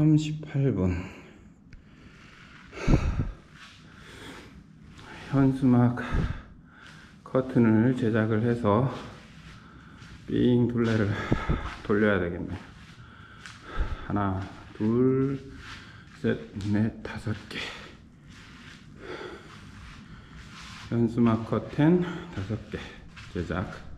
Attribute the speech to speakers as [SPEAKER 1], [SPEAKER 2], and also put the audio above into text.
[SPEAKER 1] 38분 현수막 커튼을 제작을 해서 삥 둘레를 돌려야 되겠네요 하나 둘 셋 넷 다섯 개. 현수막 커튼 다섯 개. 제작